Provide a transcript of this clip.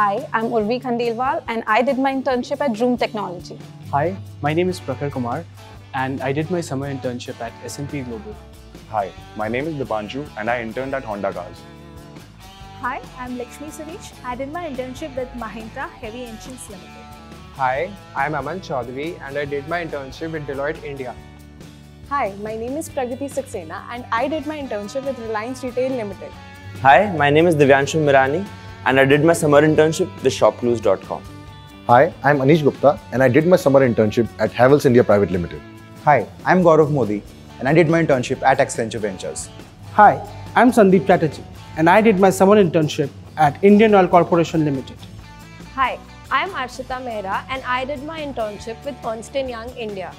Hi, I'm Urvi Khandelwal and I did my internship at Room Technology. Hi, my name is Prakhar Kumar and I did my summer internship at S&P Global. Hi, my name is Dipanshu and I interned at Honda Cars. Hi, I'm Lakshmi Suresh. I did my internship with Mahindra Heavy Engines Limited. Hi, I'm Aman Chaudhary and I did my internship with Deloitte India. Hi, my name is Pragati Saxena and I did my internship with Reliance Retail Limited. Hi, my name is Divyanshu Mirani and I did my summer internship with shopclues.com. Hi, I'm Anish Gupta and I did my summer internship at Havells India Private Limited. Hi, I'm Gaurav Modi and I did my internship at Accenture Ventures. Hi, I'm Sandeep Chatterjee and I did my summer internship at Indian Oil Corporation Limited. Hi, I'm Arshita Mehra and I did my internship with Ernst Young India.